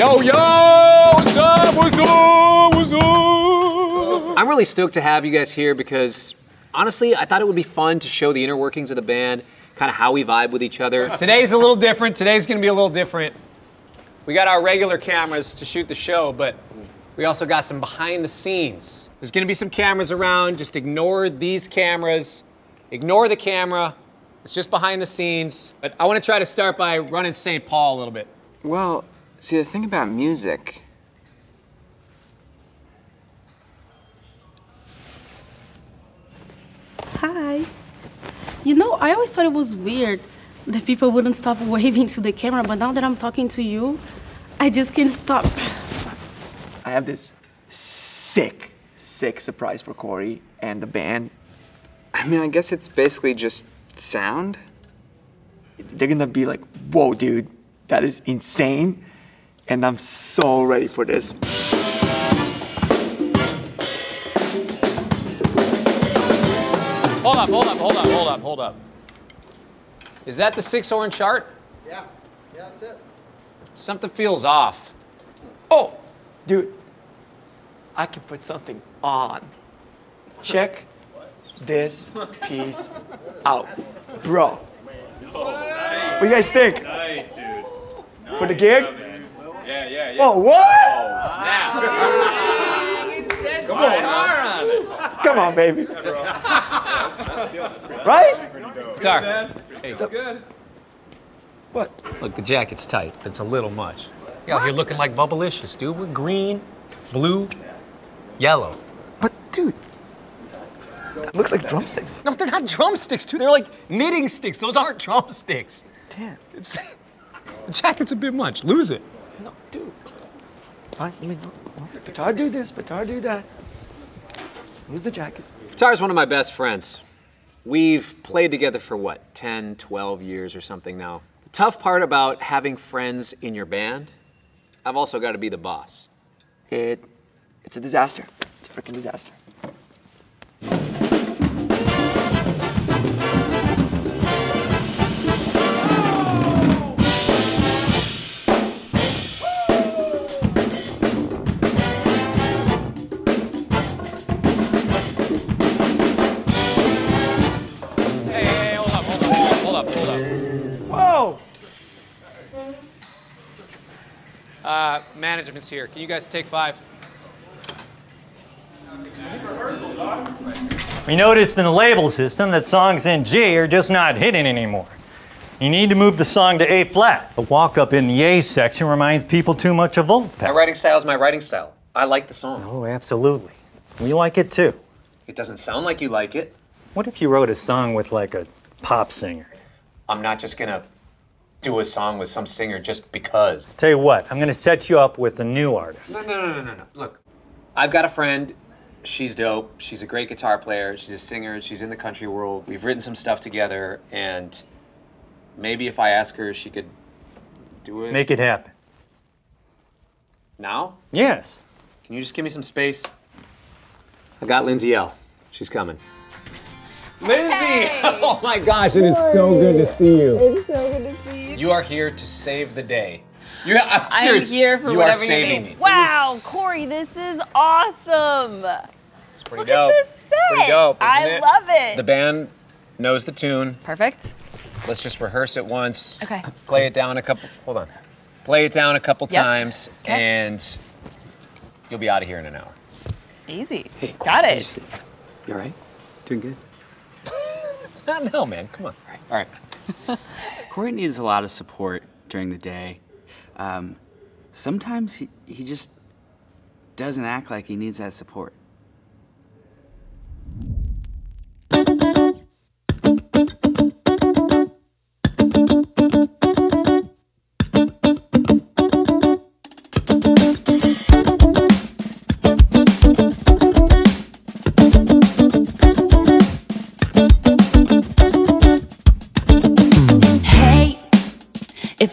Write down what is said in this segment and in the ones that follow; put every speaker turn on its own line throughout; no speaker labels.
Yo, yo, what's up, what's up, what's up? I'm really stoked to have you guys here because honestly, I thought it would be fun to show the inner workings of the band, kind of how we vibe with each other. Today's a little different. Today's gonna be a little different. We got our regular cameras to shoot the show, but we also got some behind the scenes. There's gonna be some cameras around. Just ignore these cameras. Ignore the camera. It's just behind the scenes. But I wanna try to start by running St. Paul a little bit.
Well, see, the thing about music.
Hi. You know, I always thought it was weird that people wouldn't stop waving to the camera, but now that I'm talking to you, I just can't stop.
I have this sick, sick surprise for Cory and the band.
I mean, I guess it's basically just sound.
They're gonna be like, whoa, dude, that is insane. And I'm so ready for this.
Hold up, hold up, hold up, hold up, hold up. Is that the six horn chart?
Yeah, yeah, that's it.
Something feels off.
Oh, dude, I can put something on. Check this piece out. Bro, what do you guys think?
Nice, dude.
For the gig?
Yeah, yeah, yeah.
Oh, what?
Oh, Come on.
Come on, baby. right?
Guitar. Hey,
Good.
What?
look, the jacket's tight. It's a little much. Yeah, you're looking like Bubblicious, dude. We're green, blue, yellow.
But, dude, it looks like drumsticks.
No, they're not drumsticks, dude. They're like knitting sticks. Those aren't drumsticks.
Damn.
It's the jacket's a bit much. Lose it.
No, dude. Fine, I mean, no, no. Petar do this, Petar do that. Who's the jacket?
Petar's one of my best friends. We've played together for what, 10, 12 years or something now. The tough part about having friends in your band, I've also got to be the boss.
It, it's a disaster. It's a freaking disaster.
Management's here. Can you guys take five?
We noticed in the label system that songs in G are just not hitting anymore. You need to move the song to A flat. The walk up in the A section reminds people too much of
My
Vulfpeck.
writing style is my writing style. I like the song.
Oh, absolutely. We like it too.
It doesn't sound like you like it.
What if you wrote a song with like a pop singer?
I'm not just gonna do a song with some singer just because.
Tell you what, I'm gonna set you up with a new artist.
No, no, no, no, no, no. Look, I've got a friend. She's dope. She's a great guitar player. She's a singer. She's in the country world. We've written some stuff together, and maybe if I ask her, she could do it.
Make it happen.
now?
Yes.
Can you just give me some space? I got Lindsay Ell. She's coming. Lindsay! Oh my gosh, it is so good to see you.
It's so good to see you.
You are here to save the day. You, I'm
I'm
serious.
here for
you
whatever
are
you
saving
need.
me.
Wow, Cory, this is awesome.
It's pretty
Look
dope.
at this set.
Pretty dope, isn't
I
it?
love it.
The band knows the tune.
Perfect.
Let's just rehearse it once.
Okay.
Play it down a couple. Hold on. Play it down a couple
Yep.
times,
Okay.
and you'll be out of here in an hour.
Easy. Hey, Got it.
You all right? Doing good. Not now, man. Come on.
All right. Corey needs a lot of support during the day. Um, sometimes he, he just doesn't act like he needs that support.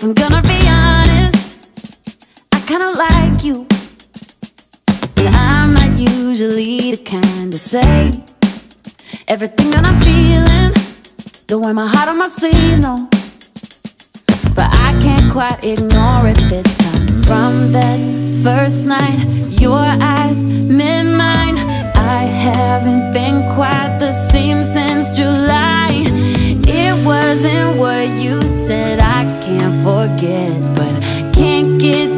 I'm gonna be honest, I kinda like you. But I'm not usually the kind to say everything that I'm feeling. Don't wear my heart on my sleeve, no. But I can't quite ignore it this time. From that first night, your eyes met mine. I haven't been quite the same since July. It wasn't what you said, I can't but can't get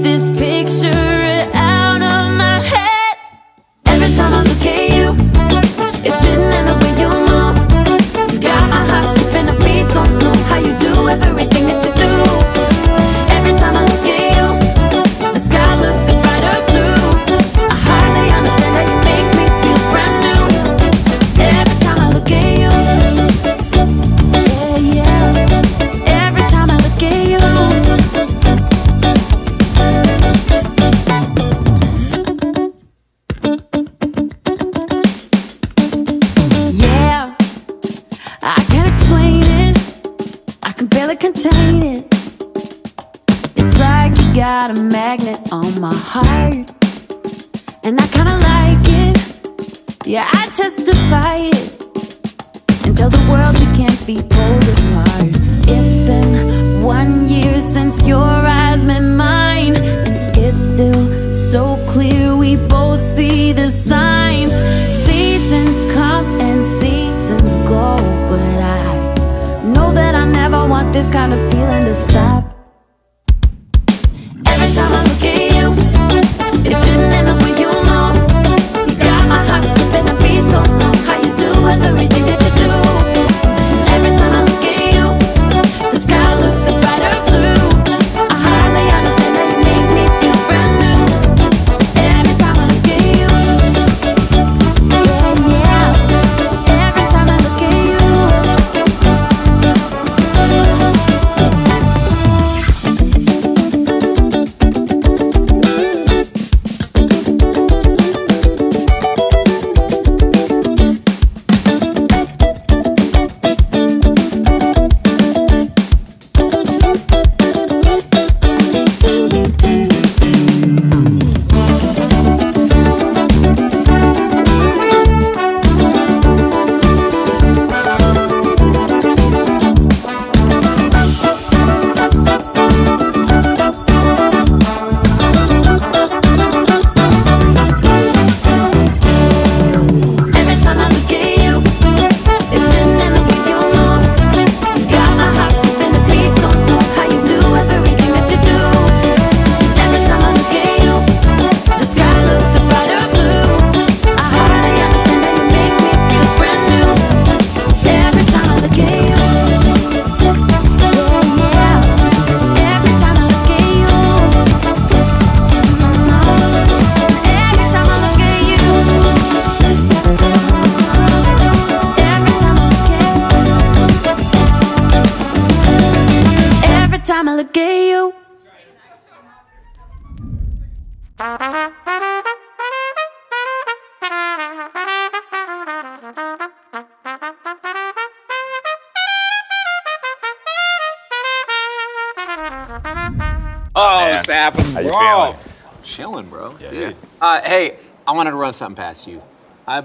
you feeling?
Chilling, bro.
Yeah,
Dude. Uh, hey, I wanted to run something past you. I,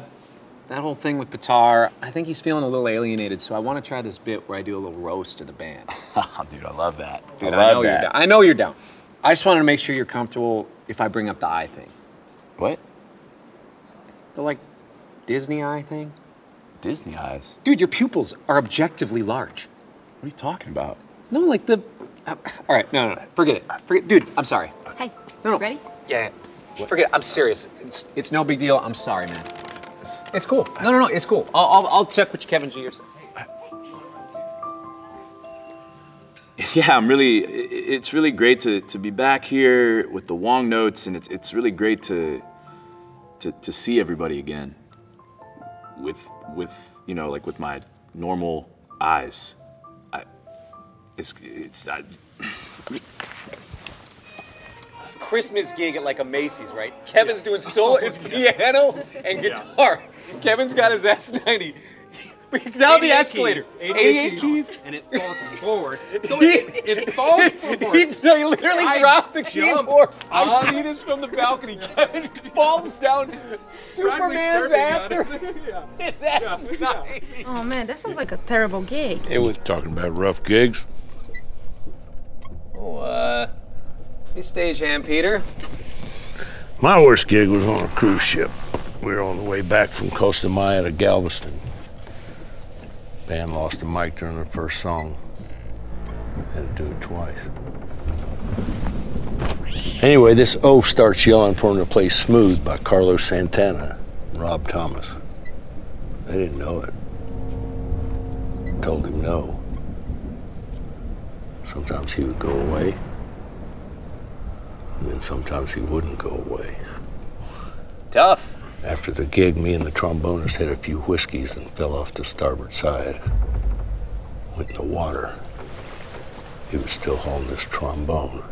that whole thing with Petar, I think he's feeling a little alienated, so I want to try this bit where I do a little roast of the band.
Dude, I love that.
Dude,
I
I, know you're down. I know you're down. I just wanted to make sure you're comfortable if I bring up the eye thing.
What?
The like Disney eye thing.
Disney eyes.
Dude, your pupils are objectively large.
What are you talking about?
No, like the. Uh, all right, no, no, no, forget it. Forget, dude. I'm sorry.
Hey,
No, no.
ready?
Yeah, yeah. forget. It. I'm serious. It's it's no big deal. I'm sorry, man. It's, it's cool. No, no, no. It's cool. I'll I'll, I'll check with Kevin G or something.
Yeah, I'm really. It's really great to, to be back here with the Wongnotes, and it's it's really great to to to see everybody again. With with you know like with my normal eyes. I, it's it's. I,
It's Christmas gig at like a Macy's, right? Kevin's doing solo, his piano and guitar. Kevin's got his S90. Down the escalator.
keys,
88 keys.
And it falls forward. So
He-
it, it falls forward.
He, he literally
I
dropped the
jump
keyboard. I
on-
see this from the balcony. Kevin falls down. Superman's after his S90.
Oh man, that sounds like a terrible gig.
It was
talking about rough gigs.
Oh, uh, hey, stagehand Peter.
My worst gig was on a cruise ship. We were on the way back from Costa Maya to Galveston. Band lost a mic during their first song. Had to do it twice. Anyway, this oaf starts yelling for him to play Smooth by Carlos Santana Rob Thomas. They didn't know it. Told him no. Sometimes he would go away, and then sometimes he wouldn't go away.
Tough.
After the gig, me and the trombonist had a few whiskeys and fell off the starboard side. Went in the water. He was still holding his trombone.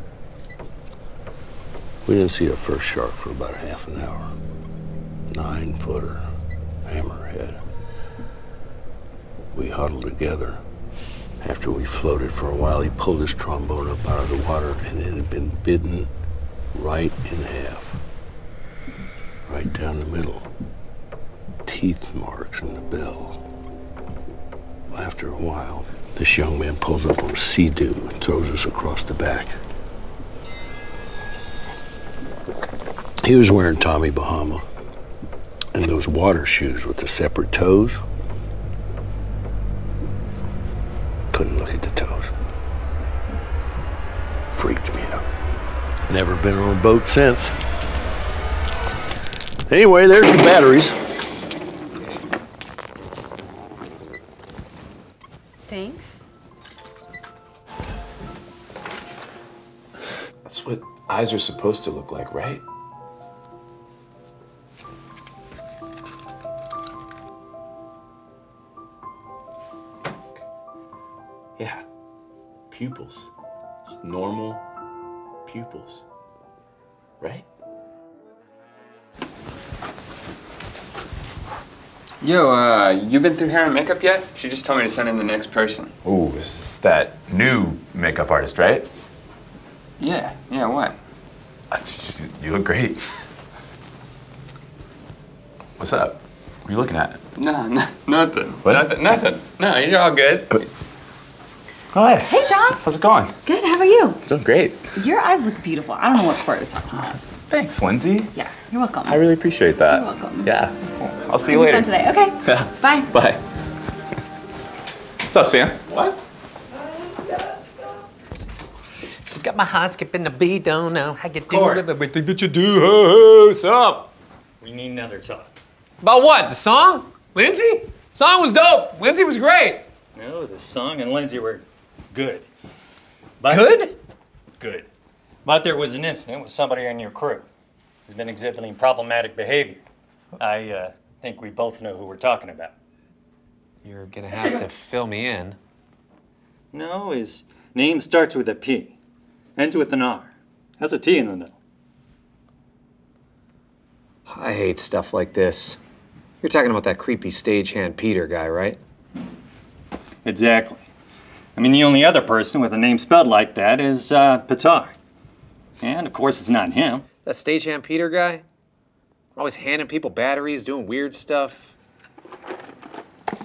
We didn't see a first shark for about half an hour. Nine footer, hammerhead. We huddled together. After we floated for a while, he pulled his trombone up out of the water and it had been bitten right in half. Right down the middle. Teeth marks in the bell. After a while, this young man pulls up on a sea-doo and throws us across the back. He was wearing Tommy Bahama and those water shoes with the separate toes. Couldn't look at the toes. Freaked me out. Never been on a boat since. Anyway, there's the batteries.
Thanks.
That's what eyes are supposed to look like, right? Yeah. Pupils. Just normal pupils. Right?
Yo, uh, you been through hair and makeup yet? She just told me to send in the next person.
Ooh, this is that new makeup artist, right?
Yeah, yeah, what?
You look great. What's up? What are you looking at?
No, no nothing.
What?
Nothing, nothing. No, you're all good.
Hi.
Hey, John.
How's it going?
Good. How are you?
Doing great.
Your eyes look beautiful. I don't know what Cory was talking about.
Thanks, Lindsay.
Yeah, you're welcome.
I really appreciate that.
You're welcome.
Yeah. I'll see you
Have
later.
fun today. Okay.
Yeah.
Bye.
Bye. What's up, Sam?
What? Got my heart skipping the beat, don't know how you do
Cory.
everything that you do. Hey, what's up?
We need another talk.
About what? The song? Lindsay? Song was dope. Lindsay was great.
No, the song and Lindsay were good. But,
Good?
Good. But there was an incident with somebody on your crew who's been exhibiting problematic behavior. I uh, think we both know who we're talking about.
You're gonna have to fill me in.
No, his name starts with a P, ends with an R, has a T in the middle.
I hate stuff like this. You're talking about that creepy stagehand Peter guy, right?
Exactly. I mean, the only other person with a name spelled like that is uh, Petar. And of course, it's not him.
That stagehand Peter guy? Always handing people batteries, doing weird stuff.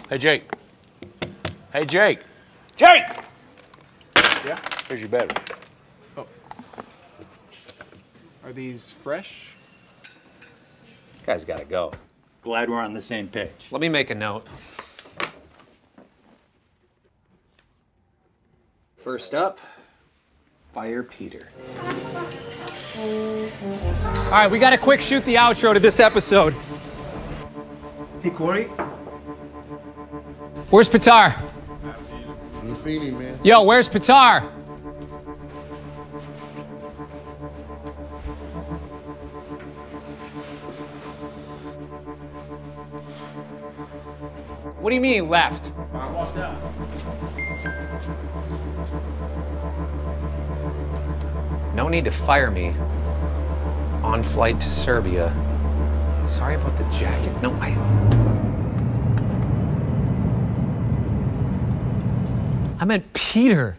Hey, Jake. Hey, Jake. Jake!
Yeah?
Here's your battery. Oh.
Are these fresh?
Guy's gotta go.
Glad we're on the same page.
Let me make a note. First up, Fire Peter. All right, we got to quick shoot the outro to this episode.
Hey, Cory.
Where's Petar?
I'm seeing you, man.
Yo, where's Petar? What do you mean left?
I walked out.
No need to fire me. On flight to Serbia. Sorry about the jacket. No, I. I meant Peter.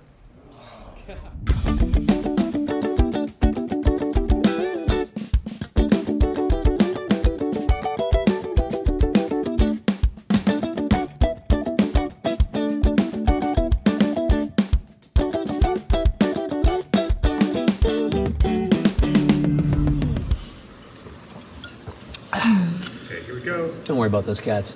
Those cats.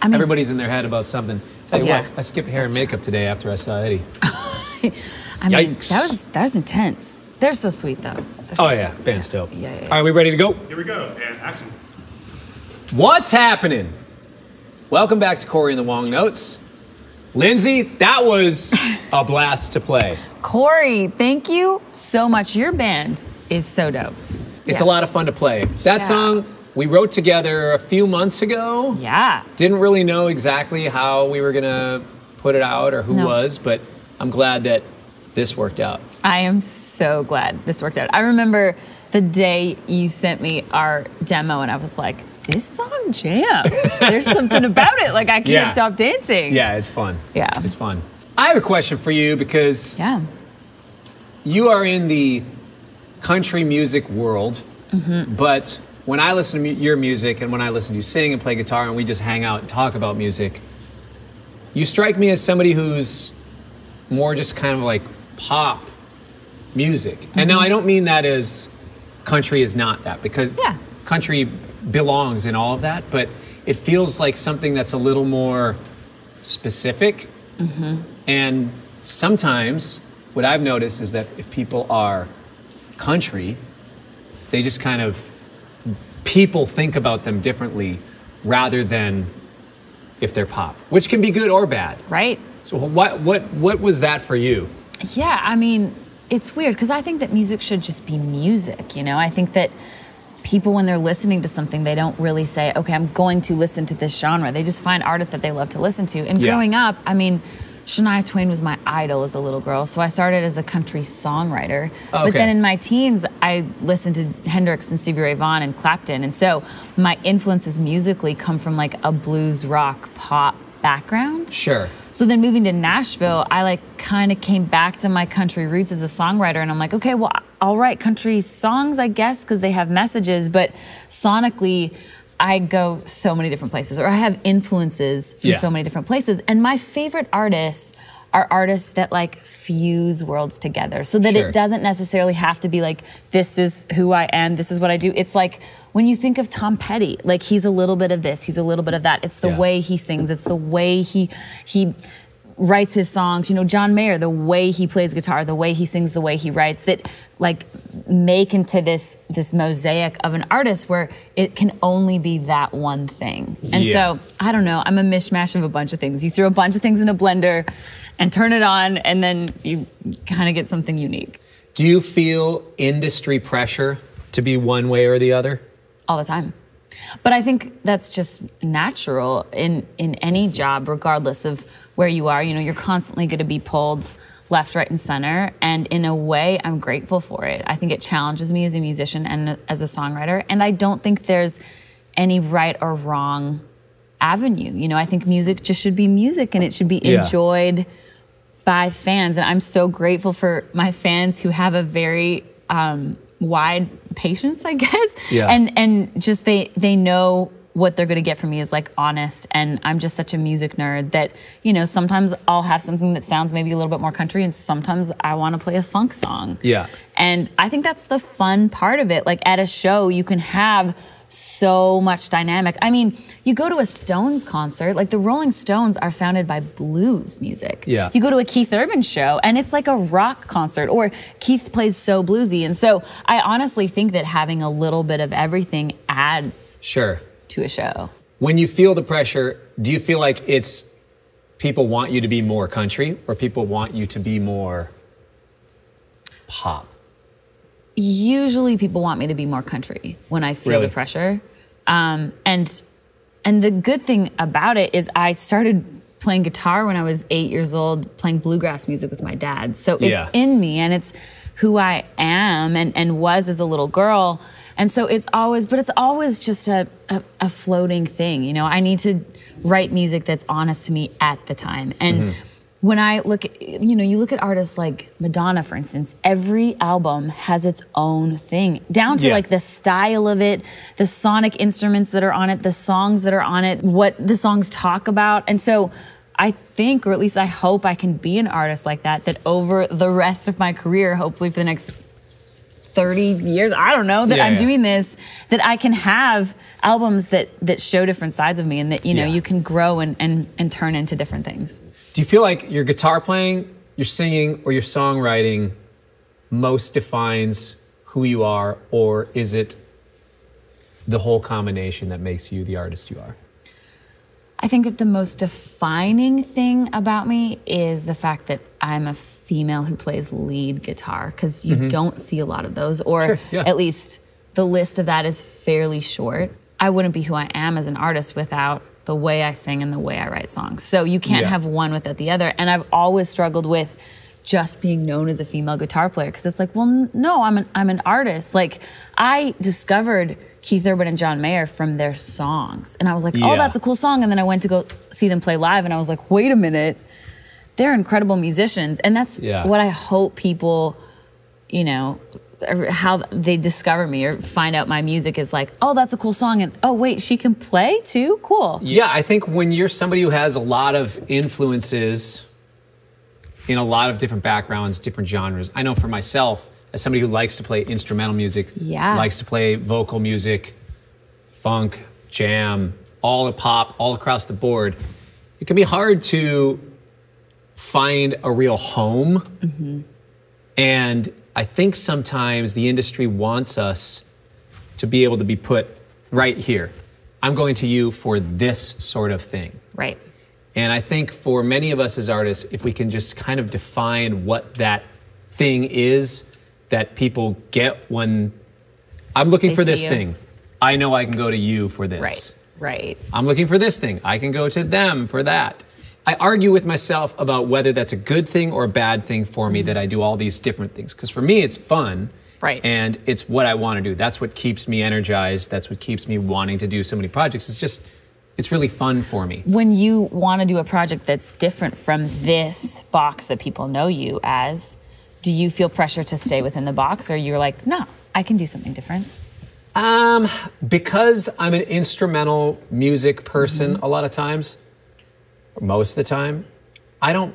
I mean-
Everybody's in their head about something. Tell you
Yeah.
what, I skipped hair and
That's
makeup today after I saw Eddie.
I mean,
Yikes.
that was that was intense. They're so sweet though. They're so
Oh yeah,
sweet.
band's dope.
Yeah, yeah, yeah.
All right, we ready to go?
Here we go. And action.
What's happening? Welcome back to Cory and the Wongnotes. Lindsay, that was a blast to play.
Cory, thank you so much. Your band is so dope.
It's
Yeah.
a lot of fun to play. That
Yeah.
song we wrote together a few months ago.
Yeah.
Didn't really know exactly how we were gonna put it out or who
No.
was, but I'm glad that this worked out.
I am so glad this worked out. I remember the day you sent me our demo, and I was like, this song jams. There's something about it. Like, I can't
Yeah.
stop dancing.
Yeah, it's fun.
Yeah.
It's fun. I have a question for you because
yeah.
you are in the country music world,
Mm-hmm.
but when I listen to mu- your music and when I listen to you sing and play guitar and we just hang out and talk about music, you strike me as somebody who's more just kind of like pop music. And now
Mhm.
I don't mean that as country is not that because
Yeah.
country belongs in all of that, but it feels like something that's a little more specific.
Mm-hmm.
And sometimes what I've noticed is that if people are country, they just kind of people think about them differently rather than if they're pop, which can be good or bad.
Right.
So what what what was that for you?
Yeah, I mean, it's weird because I think that music should just be music, you know? I think that people, when they're listening to something, they don't really say, okay, I'm going to listen to this genre. They just find artists that they love to listen to. And
Yeah.
growing up, I mean, Shania Twain was my idol as a little girl, so I started as a country songwriter. But
Okay.
then in my teens, I listened to Hendrix and Stevie Ray Vaughan and Clapton, and so my influences musically come from like a blues, rock, pop background.
Sure.
So then moving to Nashville, I like kind of came back to my country roots as a songwriter and I'm like, okay, well, I'll write country songs, I guess, because they have messages, but sonically, I go so many different places or I have influences from
Yeah.
so many different places. And my favorite artists are artists that like fuse worlds together so that
Sure.
it doesn't necessarily have to be like, this is who I am, this is what I do. It's like when you think of Tom Petty, like he's a little bit of this, he's a little bit of that. It's the
Yeah.
way he sings, it's the way he he writes his songs. You know, John Mayer, the way he plays guitar, the way he sings, the way he writes, that like make into this this mosaic of an artist where it can only be that one thing. And
Yeah.
so I don't know, I'm a mishmash of a bunch of things. You throw a bunch of things in a blender and turn it on and then you kind of get something unique
Do you feel industry pressure to be one way or the other?
all the time. But I think that's just natural in in any job regardless of where you are. You know, you're constantly going to be pulled left, right, and center. And in a way, I'm grateful for it. I think it challenges me as a musician and as a songwriter. And I don't think there's any right or wrong avenue. You know, I think music just should be music and it should be
Yeah.
enjoyed by fans. And I'm so grateful for my fans who have a very um, wide patience, I guess.
Yeah.
And and just they they know what they're going to get from me is like honest and I'm just such a music nerd that you know sometimes I'll have something that sounds maybe a little bit more country and sometimes I want to play a funk song.
Yeah.
And I think that's the fun part of it. Like at a show, you can have so much dynamic. I mean, you go to a Stones concert, like the Rolling Stones are founded by blues music.
Yeah.
You go to a Keith Urban show and it's like a rock concert, or Keith plays so bluesy. And so I honestly think that having a little bit of everything adds
Sure.
to a show.
When you feel the pressure, do you feel like it's people want you to be more country or people want you to be more pop?
Usually people want me to be more country when I feel
Really?
the pressure. Um, and and the good thing about it is I started playing guitar when I was eight years old, playing bluegrass music with my dad. So it's
Yeah.
in me and it's who I am and, and was as a little girl. And so it's always, but it's always just a, a, a floating thing. You know, I need to write music that's honest to me at the time. And
Mhm.
When I look at, you know, you look at artists like Madonna, for instance, every album has its own thing, down to
Yeah.
like the style of it, the sonic instruments that are on it, the songs that are on it, what the songs talk about. And so I think, or at least I hope I can be an artist like that, that over the rest of my career, hopefully for the next 30 years, I don't know, that
Yeah,
I'm
yeah.
doing this, that I can have albums that that show different sides of me and that, you know, you can grow and, and, and turn into different things.
Do you feel like your guitar playing, your singing, or your songwriting most defines who you are, or is it the whole combination that makes you the artist you are?
I think that the most defining thing about me is the fact that I'm a female who plays lead guitar because you
Mhm.
don't see a lot of those, or
Sure, yeah.
at least the list of that is fairly short. I wouldn't be who I am as an artist without the way I sing and the way I write songs. So you can't
Yeah.
have one without the other. And I've always struggled with just being known as a female guitar player because it's like, well, no, I'm an I'm an artist. Like I discovered Keith Urban and John Mayer from their songs, and I was like, oh, that's a cool song. And then I went to go see them play live, and I was like, wait a minute, they're incredible musicians, and that's
Yeah.
what I hope people, you know. Or How they discover me or find out my music is like, oh, that's a cool song, and oh, wait, she can play too? Cool.
Yeah, I think when you're somebody who has a lot of influences in a lot of different backgrounds, different genres. I know for myself, as somebody who likes to play instrumental music,
Yeah.
likes to play vocal music, funk, jam, all the pop, all across the board, it can be hard to find a real home. Mm-hmm. And I think sometimes the industry wants us to be able to be put right here. I'm going to you for this sort of thing.
Right.
And I think for many of us as artists, if we can just kind of define what that thing is that people get when I'm looking
They
for this
you.
thing, I know I can go to you for this.
Right. Right.
I'm looking for this thing. I can go to them for that. I argue with myself about whether that's a good thing or a bad thing for me that I do all these different things. Because for me, it's fun.
Right.
And it's what I want to do. That's what keeps me energized. That's what keeps me wanting to do so many projects. It's just, it's really fun for me.
when you want to do a project that's different from this box that people know you as, do you feel pressure to stay within the box or you're like, no, I can do something different?
Um, because I'm an instrumental music person
Mm-hmm.
a lot of times, most of the time, I don't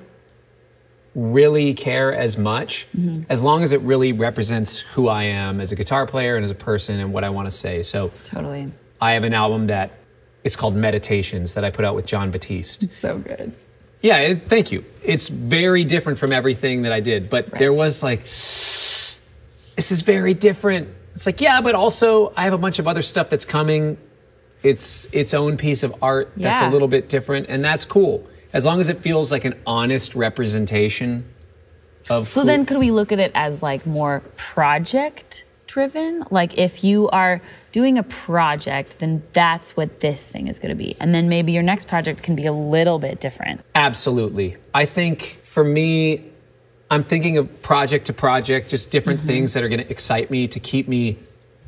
really care as much
Mhm.
as long as it really represents who I am as a guitar player and as a person and what I want to say. So
Totally.
I have an album that it's called Meditations that I put out with Jon Batiste.
so good.
Yeah, it, thank you. It's very different from everything that I did, but there was like, this is very different. It's like, yeah, but also I have a bunch of other stuff that's coming. It's its own piece of art that's
Yeah.
a little bit different, and that's cool. As long as it feels like an honest representation of.
So
who-
then could we look at it as like more project driven? Like if you are doing a project, then that's what this thing is going to be. And then maybe your next project can be a little bit different.
Absolutely. I think for me, I'm thinking of project to project, just different mm-hmm. things that are going to excite me to keep me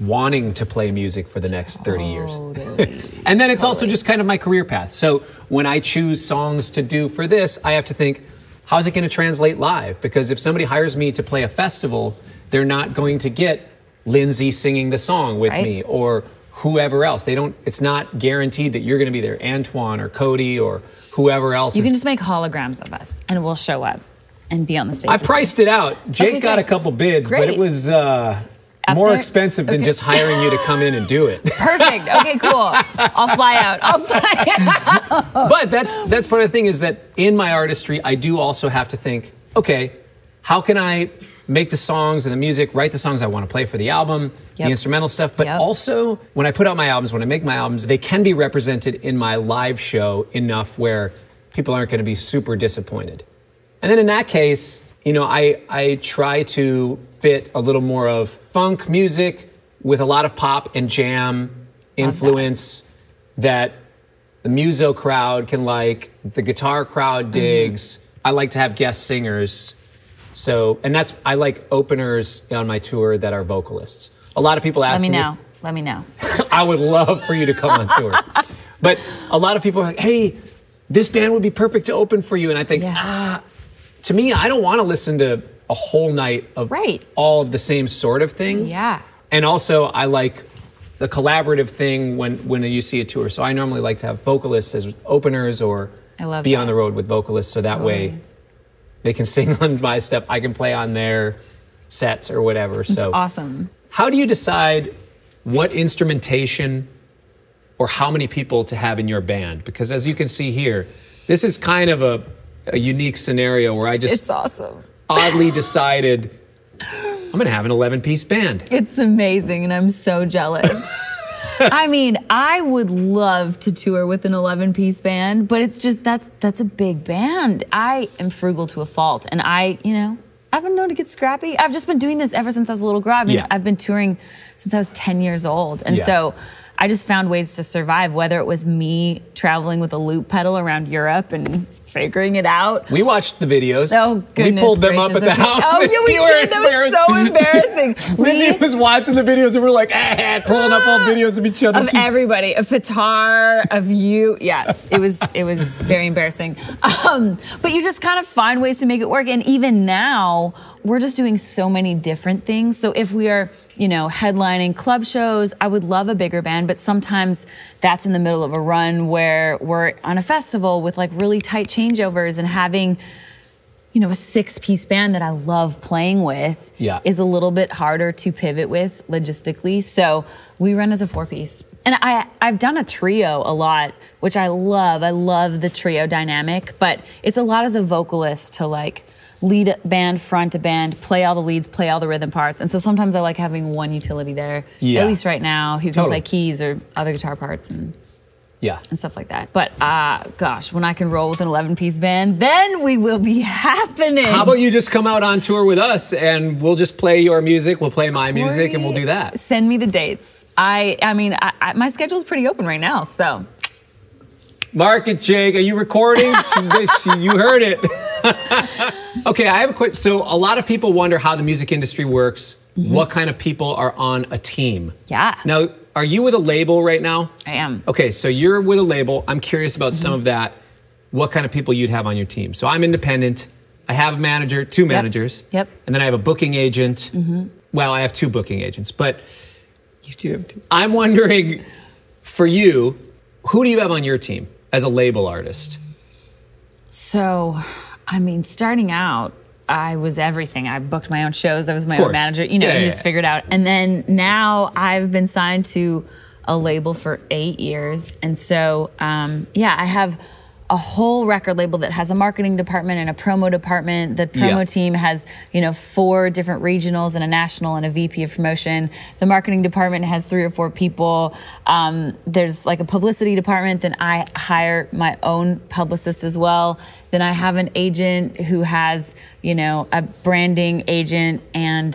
wanting to play music for the next 30 years. and then it's also just kind of my career path. So when I choose songs to do for this, I have to think, how's it going to translate live? Because if somebody hires me to play a festival, they're not going to get Lindsay singing the song with
Right.
me or whoever else. They don't it's not guaranteed that you're going to be there, Antwaun or Cody or whoever else
You
is
can just make holograms of us and we'll show up and be on the stage.
I priced it out. Jake
Okay,
got a couple bids, but it was uh, More
there?
expensive than just hiring you to come in and do it.
Perfect. Okay, cool. I'll fly out. I'll fly out.
but that's that's part of the thing is that in my artistry, I do also have to think, okay, how can I make the songs and the music, write the songs I want to play for the album,
Yep.
the instrumental stuff, but also when I put out my albums, when I make my albums, they can be represented in my live show enough where people aren't going to be super disappointed. And then in that case, you know, I, I try to fit a little more of funk music with a lot of pop and jam influence that. the muso crowd can like, the guitar crowd digs. I like to have guest singers. So, and that's, I like openers on my tour that are vocalists. A lot of people ask me.
Let me know. Let me know.
I would love for you to come on tour. But a lot of people are like, hey, this band would be perfect to open for you. And I think, ah, to me, I don't want to listen to a whole night of all of the same sort of thing.
Yeah.
And also, I like the collaborative thing when, when you see a tour. So I normally like to have vocalists as openers or
I love
be
that.
on the road with vocalists so that way they can sing on my stuff. I can play on their sets or whatever. So
awesome.
How do you decide what instrumentation or how many people to have in your band? Because as you can see here, this is kind of a, a unique scenario where I just
It's awesome.
oddly decided I'm going to have an 11 piece band.
It's amazing, and I'm so jealous. I mean, I would love to tour with an 11 piece band, but it's just that's that's a big band. I am frugal to a fault, and I, you know, I've been known to get scrappy. I've just been doing this ever since I was a little girl. I mean,
Yeah.
I've been touring since I was 10 years old, and
Yeah.
so I just found ways to survive. Whether it was me traveling with a loop pedal around Europe and figuring it out,
We watched the videos.
Oh, goodness, We
pulled them up at the house.
Oh, yeah, we
were
did. That was so embarrassing.
Lindsay
We-
was watching the videos and we're like, ah, pulling up all videos of each other.
of
She's-
everybody, of Petar, of you. Yeah, it was it was very embarrassing. Um, but you just kind of find ways to make it work. And even now, we're just doing so many different things. So if we are, you know, headlining club shows, I would love a bigger band, but sometimes that's in the middle of a run where we're on a festival with like really tight changeovers and having you know, a six piece band that I love playing with
Yeah.
is a little bit harder to pivot with logistically. So we run as a four piece. And I, I've done a trio a lot, which I love. I love the trio dynamic, but it's a lot as a vocalist to like lead band, front a band, play all the leads, play all the rhythm parts. And so sometimes I like having one utility there,
Yeah.
at least right now, who can
Totally.
play keys or other guitar parts and
Yeah.
and stuff like that. But uh, gosh, when I can roll with an 11 piece band, then we will be happening.
How about you just come out on tour with us and we'll just play your music, we'll play my music, and we'll do that.
Send me the dates. I, I mean, I, I, my schedule's pretty open right now, so
Mark and Jake, are you recording? You heard it. okay, I have a quick. So, a lot of people wonder how the music industry works. What kind of people are on a team?
yeah,
Now, are you with a label right now?
I am.
Okay, so you're with a label. I'm curious about some of that. What kind of people you'd have on your team? So I'm independent. I have a manager, two managers.
Yep.
And then I have a booking agent.
Mhm.
Well, I have two booking agents, but
You do have two.
I'm wondering for you, who do you have on your team as a label artist?
So, I mean, starting out, I was everything. I booked my own shows. I was my own manager. You know,
Yeah,
you
yeah,
just figured out. And then now I've been signed to a label for eight years. And so, um, yeah, I have a whole record label that has a marketing department and a promo department. The promo
Yeah.
team has, you know, four different regionals and a national and a VP of promotion. The marketing department has three or four people. Um, there's like a publicity department. Then I hire my own publicist as well. Then I have an agent who has, you know, a branding agent and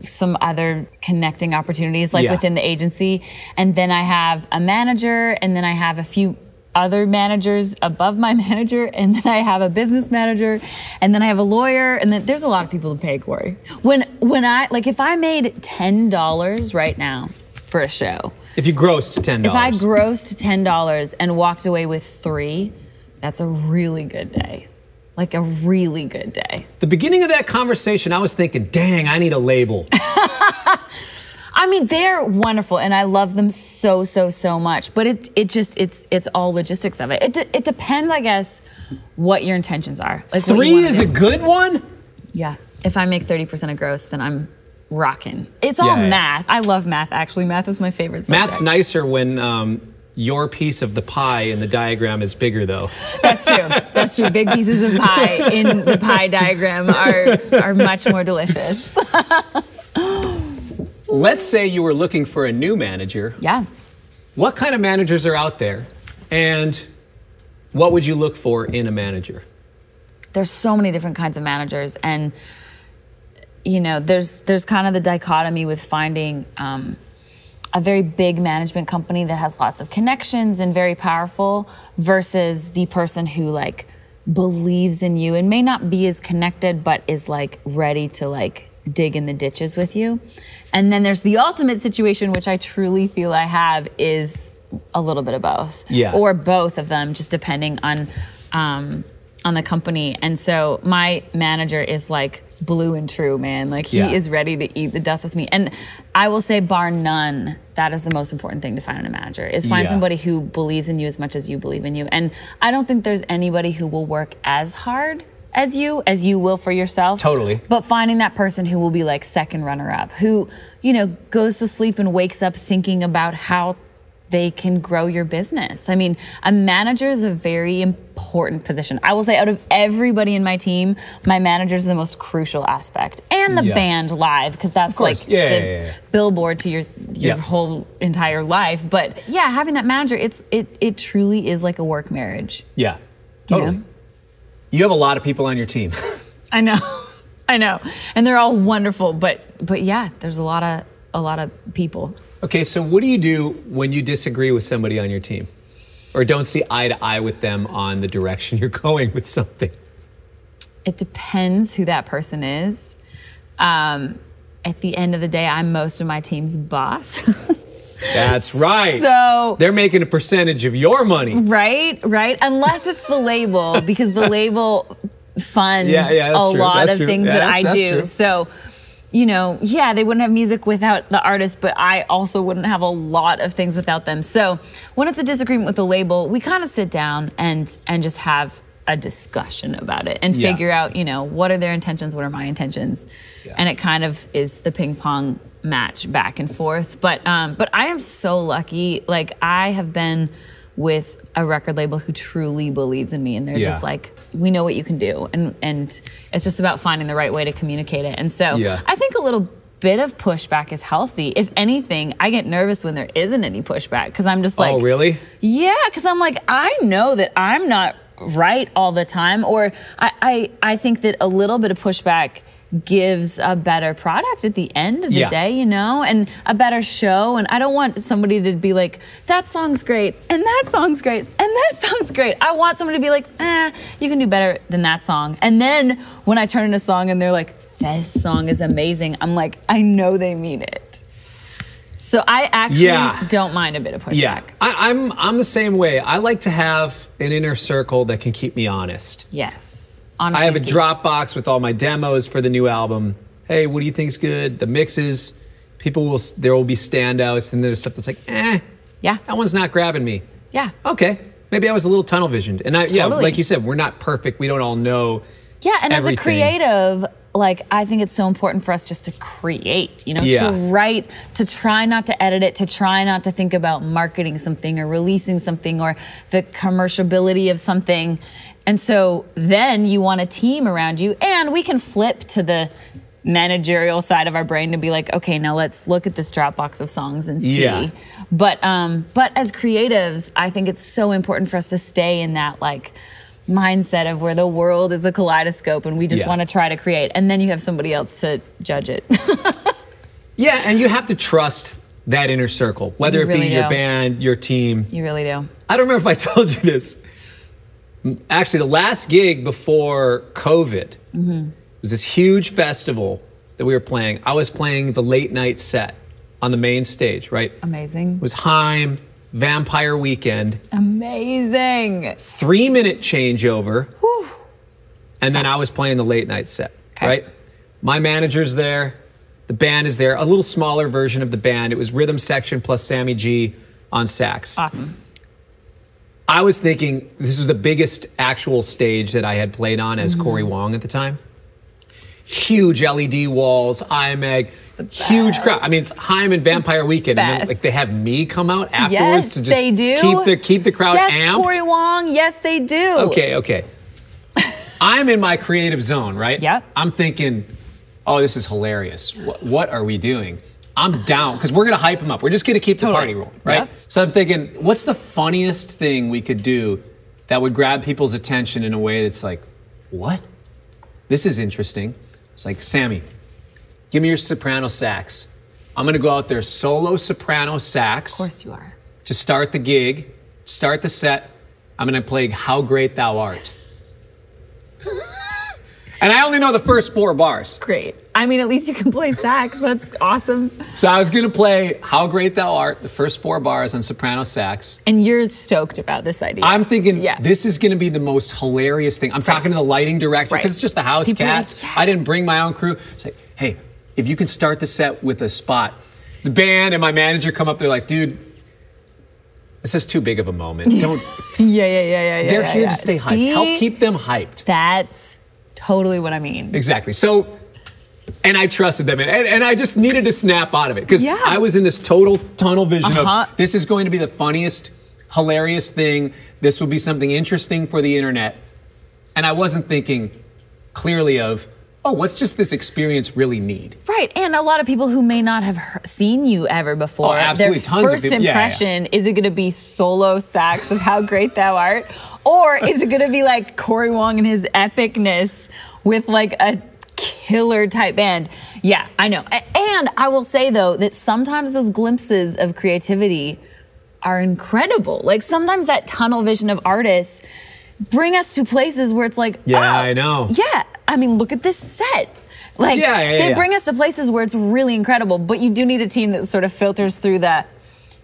some other connecting opportunities like
Yeah.
within the agency. And then I have a manager and then I have a few other managers above my manager and then I have a business manager and then I have a lawyer and then there's a lot of people to pay Cory. When when I like if I made ten dollars right now for a show,
If you grossed $10.
if I grossed ten dollars and walked away with three, that's a really good day. Like a really good day.
the beginning of that conversation, I was thinking, dang, I need a label.
I mean, they're wonderful, and I love them so, so, so much. But it, it just, it's, it's all logistics of it. It, de- it depends, I guess, what your intentions are. Like
Three is
do.
a good one?
Yeah. If I make thirty percent of gross, then I'm rocking. It's all
Yeah, yeah.
math. I love math. Actually, math was my favorite. Subject.
Math's nicer when um, your piece of the pie in the diagram is bigger, though.
That's true. That's true. Big pieces of pie in the pie diagram are are much more delicious.
Let's say you were looking for a new manager.
Yeah.
What kind of managers are out there? And what would you look for in a manager?
there's so many different kinds of managers and you know there's there's kind of the dichotomy with finding um, a very big management company that has lots of connections and very powerful versus the person who like believes in you and may not be as connected but is like ready to like dig in the ditches with you and then there's the ultimate situation which i truly feel i have is a little bit of both
Yeah.
or both of them just depending on um, on the company and so my manager is like blue and true man like he
Yeah.
is ready to eat the dust with me and i will say bar none that is the most important thing to find in a manager is find
Yeah.
somebody who believes in you as much as you believe in you and i don't think there's anybody who will work as hard as you as you will for yourself.
Totally.
But finding that person who will be like second runner up, who, you know, goes to sleep and wakes up thinking about how they can grow your business. I mean, a manager is a very important position. I will say out of everybody in my team, my manager is the most crucial aspect. And the
Yeah.
band live because that's like
Yeah,
the
yeah,
billboard to your your whole entire life. But yeah, having that manager, it's it it truly is like a work marriage.
Yeah.
You
Totally.
know?
You have a lot of people on your team.
I know. I know. And they're all wonderful, but but yeah, there's a lot of a lot of people.
Okay, so what do you do when you disagree with somebody on your team? Or don't see eye to eye with them on the direction you're going with something?
It depends who that person is. Um, at the end of the day, I'm most of my team's boss.
That's right.
So-
they're making a percentage of your money.
right? Right? Unless it's the label, because the label funds
Yeah, yeah,
a
true.
lot
That's
of
true.
things
Yeah,
that I do.
true.
So, you know, yeah, they wouldn't have music without the artist, but I also wouldn't have a lot of things without them. So, when it's a disagreement with the label, we kind of sit down and and just have a discussion about it and
Yeah.
figure out, you know, what are their intentions, what are my intentions, and it kind of is the ping pong match back and forth. But um, but I am so lucky. Like I have been with a record label who truly believes in me, and they're
Yeah.
just like, we know what you can do, and and it's just about finding the right way to communicate it. And so
Yeah.
I think a little bit of pushback is healthy. If anything, I get nervous when there isn't any pushback because I'm just like,
oh, really?
yeah, because I'm like, I know that I'm not right all the time, or I, I, I think that a little bit of pushback gives a better product at the end of the
Yeah.
day, you know, and a better show. And I don't want somebody to be like, that song's great, and that song's great, and that song's great. I want somebody to be like, eh, you can do better than that song. And then when I turn in a song and they're like, this song is amazing, I'm like, I know they mean it. So I actually
Yeah.
don't mind a bit of pushback.
Yeah, I, I'm I'm the same way. I like to have an inner circle that can keep me honest.
Yes.
I have a. Dropbox with all my demos for the new album. Hey, what do you think's good? The mixes, people will there will be standouts, and there's stuff that's like, eh,
yeah,
that one's not grabbing me.
Yeah.
Okay, maybe I was a little tunnel visioned, and I yeah, like you said, we're not perfect. We don't all know.
Yeah, and as a creative, like I think it's so important for us just to create, you know,
Yeah.
to write, to try not to edit it, to try not to think about marketing something or releasing something or the commercialability of something. And so then you want a team around you, and we can flip to the managerial side of our brain to be like, okay, now let's look at this Dropbox of songs and see.
Yeah.
But um, but as creatives, I think it's so important for us to stay in that like mindset of where the world is a kaleidoscope and we just
Yeah.
want to try to create, and then you have somebody else to judge it.
Yeah, and you have to trust that inner circle, whether it be your band, your team.
you really do.
I don't remember if I told you this. Actually, the last gig before COVID
Mm-hmm.
was this huge festival that we were playing. I was playing the late night set on the main stage, right?
Amazing.
It was Haim, Vampire Weekend,
Amazing.
three minute changeover, and then I was playing the late night set, right? My manager's there, the band is there, a little smaller version of the band. It was rhythm section plus Sammy G on sax.
Awesome.
I was thinking this is the biggest actual stage that I had played on as
Mhm.
Cory Wong at the time. Huge LED walls, IMAG, huge crowd. I mean, it's Haim and Vampire Weekend, and then like they have me come out afterwards
yes,
to just
they do.
keep the keep the crowd
yes,
amped.
Cory Wong. Yes, they do.
Okay, okay. I'm in my creative zone, right? Yep. I'm thinking, oh, this is hilarious. What, what are we doing? I'm down because we're gonna hype them up. We're just gonna keep the party rolling, right?
Yep.
So I'm thinking, what's the funniest thing we could do that would grab people's attention in a way that's like, what? This is interesting. It's like, Sammy, give me your soprano sax. I'm gonna go out there solo soprano sax. Of
course you are.
To start the gig, start the set. I'm gonna play "How Great Thou Art," and I only know the first four bars.
Great. I mean, at least you can play sax. That's awesome.
So I was gonna play "How Great Thou Art," the first four bars on soprano sax.
And you're stoked about this idea.
I'm thinking yeah. this is going to be the most hilarious thing. I'm talking to the lighting director
Right.
because it's just the house
People are like,
cats. I didn't bring my own crew. It's like, hey, if you can start the set with a spot, the band and my manager come up. They're like, dude, this is too big of a moment. Don't.
yeah, yeah, yeah, yeah, yeah.
they're
yeah,
here
yeah.
to stay hyped.
See?
Help keep them hyped.
That's totally what I mean.
Exactly. So, and I trusted them, and, and I just needed to snap out of it because
Yeah.
I was in this total tunnel vision
Uh-huh.
of this is going to be the funniest, hilarious thing. This will be something interesting for the internet, and I wasn't thinking clearly of, oh, what's just this experience really need?
Right, and a lot of people who may not have seen you ever before,
Oh, absolutely.
their
Tons of
first
people- yeah, yeah.
impression is it going to be solo sax of how great thou art, or is it going to be like Cory Wong and his epicness with like a killer type band? Yeah, I know. And I will say though that sometimes those glimpses of creativity are incredible. Like sometimes that tunnel vision of artists bring us to places where it's like,
Yeah,
oh,
I know.
yeah, I mean, look at this set. Like,
Yeah, yeah,
they
yeah.
bring us to places where it's really incredible, but you do need a team that sort of filters through the,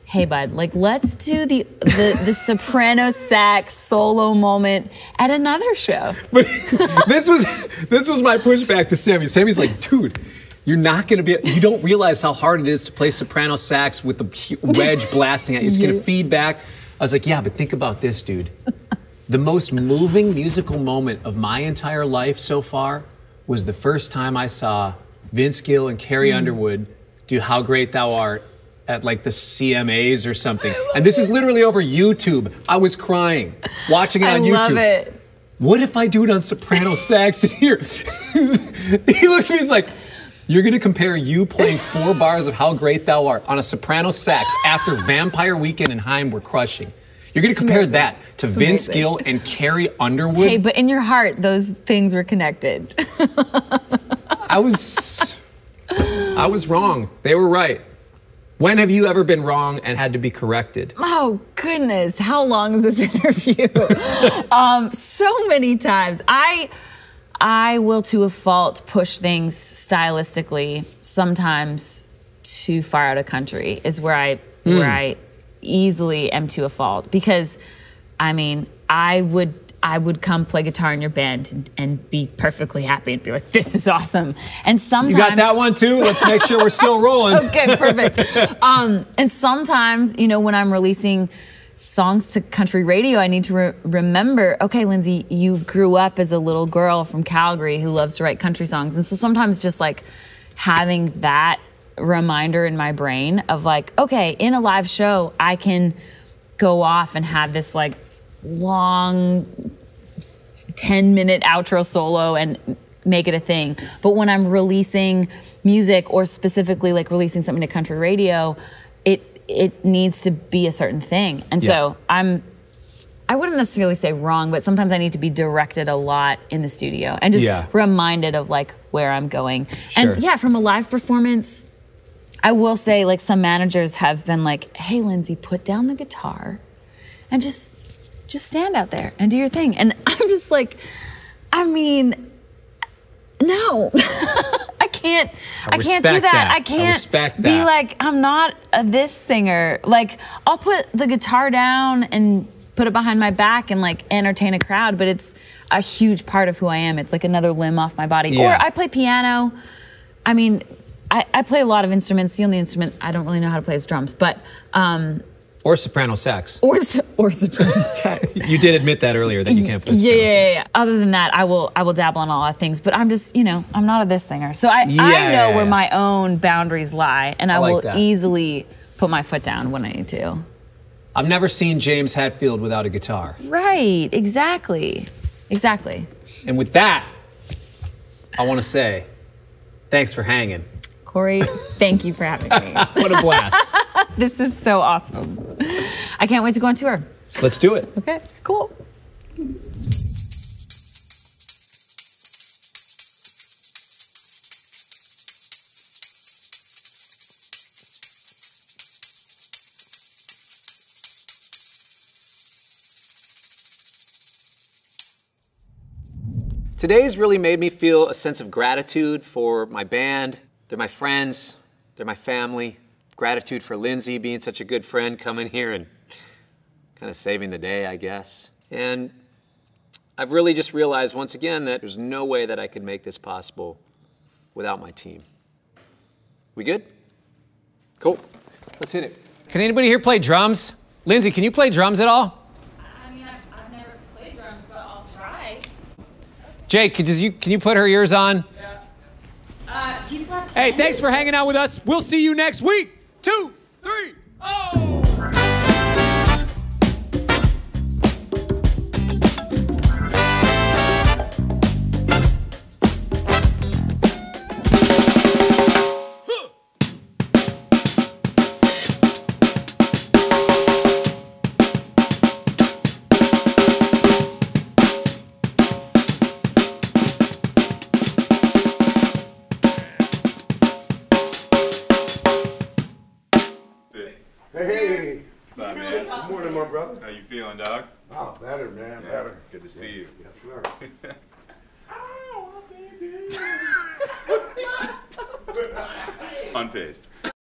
hey, bud, like, let's do the the, the soprano sax solo moment at another show.
But this was this was my pushback to Sammy. Sammy's like, dude, you're not gonna be. You don't realize how hard it is to play soprano sax with the wedge blasting at you. It's gonna
Yeah.
feed back. I was like, yeah, but think about this, dude. The most moving musical moment of my entire life so far was the first time I saw Vince Gill and Carrie
Mm.
Underwood do "How Great Thou Art" at like the CMAs or something. And this is literally over YouTube. I was crying watching it
I
on YouTube.
I love it.
What if I do it on soprano sax here? he looks at me, he's like, You're gonna compare you playing four bars of How Great Thou Art on a soprano sax after Vampire Weekend and Haim were crushing. You're gonna compare
Amazing.
that to Vince
Amazing.
Gill and Carrie Underwood.
Hey, but in your heart, those things were connected.
I was I was wrong. They were right. When have you ever been wrong and had to be corrected?
Oh goodness, how long is this interview? um, so many times. I I will to a fault push things stylistically sometimes too far out of country is where I
Hmm.
where I easily am to a fault because I mean, I would I would come play guitar in your band and, and be perfectly happy and be like, this is awesome. And sometimes
You got that one too? Let's make sure we're still rolling.
okay, perfect. um, and sometimes, you know, when I'm releasing songs to country radio, I need to re- remember, okay, Lindsay, you grew up as a little girl from Calgary who loves to write country songs. And so sometimes just like having that reminder in my brain of like, okay, in a live show, I can go off and have this like long 10 minute outro solo and make it a thing. But when I'm releasing music or specifically like releasing something to country radio, it it needs to be a certain thing. And so I'm I wouldn't necessarily say wrong, but sometimes I need to be directed a lot in the studio and just
Yeah.
reminded of like where I'm going.
Sure.
And yeah, from a live performance, I will say like some managers have been like, "Hey Lindsay, put down the guitar and just just stand out there and do your thing." And I'm just like, I mean, no. I can't
I
I, can't do that.
that.
I
I
can't
respect
be
that.
like I'm not a this singer. Like I'll put the guitar down and put it behind my back and like entertain a crowd, but it's a huge part of who I am. It's like another limb off my body.
Yeah.
Or I play piano. I mean, I, I play a lot of instruments. The only instrument I don't really know how to play is drums, but um,
Or soprano sax.
or or soprano sax.
You did admit that earlier that you can't play
Yeah, yeah, yeah, yeah. Other than that, I will I will dabble in all that things. But I'm just, you know, I'm not a this singer. So I,
Yeah,
I know where my own boundaries lie, and I,
I like
will
that.
easily put my foot down when I need to.
I've never seen James Hetfield without a guitar.
Right, exactly. Exactly.
And with that, I want to say thanks for hanging.
Cory, thank you for having me.
what a blast.
this is so awesome. I can't wait to go on tour.
Let's do it.
Okay, cool.
Today's really made me feel a sense of gratitude for my band. They're my friends, they're my family. Gratitude for Lindsay being such a good friend coming here and kind of saving the day, I guess. And I've really just realized once again that there's no way that I could make this possible without my team. We good? Cool. Let's hit it.
Can anybody here play drums? Lindsay, can you play drums at all?
I mean, I've, I've never played drums, but I'll try.
Jake, can you, can you put her ears on? Hey, thanks for hanging out with us. We'll see you next week. Two.
fist.